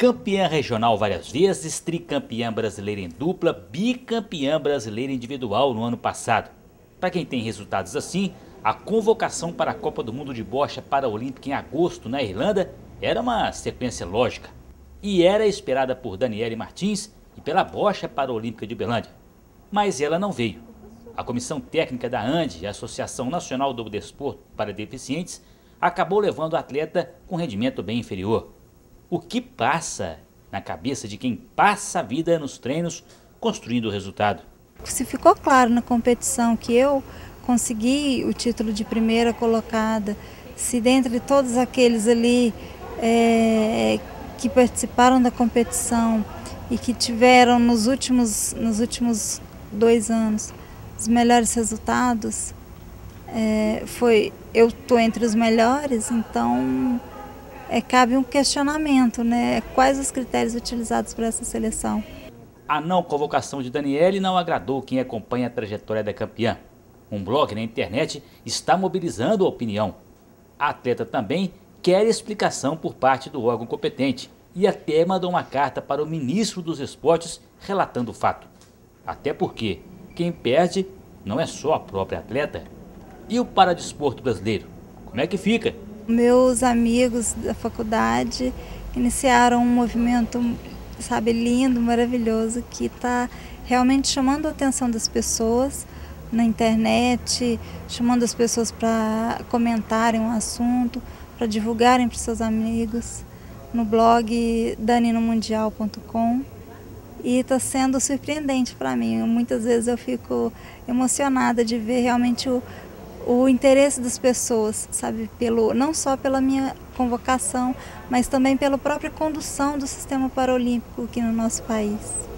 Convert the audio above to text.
Campeã regional várias vezes, tricampeã brasileira em dupla, bicampeã brasileira individual no ano passado. Para quem tem resultados assim, a convocação para a Copa do Mundo de Bocha Paraolímpica em agosto na Irlanda era uma sequência lógica. E era esperada por Daniele Martins e pela Bocha Paraolímpica de Berlândia. Mas ela não veio. A Comissão Técnica da ANDE, a Associação Nacional do Desporto para Deficientes, acabou levando o atleta com rendimento bem inferior. O que passa na cabeça de quem passa a vida nos treinos construindo o resultado? Se ficou claro na competição que eu consegui o título de primeira colocada, se dentre todos aqueles ali é, que participaram da competição e que tiveram nos últimos, nos últimos dois anos os melhores resultados, é, foi eu estou entre os melhores, então é, cabe um questionamento, né? Quais os critérios utilizados para essa seleção? A não convocação de Daniele não agradou quem acompanha a trajetória da campeã. Um blog na internet está mobilizando a opinião. A atleta também quer explicação por parte do órgão competente e até mandou uma carta para o ministro dos esportes relatando o fato. Até porque quem perde não é só a própria atleta. E o paradesporto brasileiro? Como é que fica? Meus amigos da faculdade iniciaram um movimento, sabe, lindo, maravilhoso, que está realmente chamando a atenção das pessoas na internet, chamando as pessoas para comentarem o um assunto, para divulgarem para seus amigos no blog daninomundial.com e está sendo surpreendente para mim. Muitas vezes eu fico emocionada de ver realmente o, o interesse das pessoas, sabe, pelo não só pela minha convocação, mas também pela própria condução do sistema paralímpico aqui no nosso país.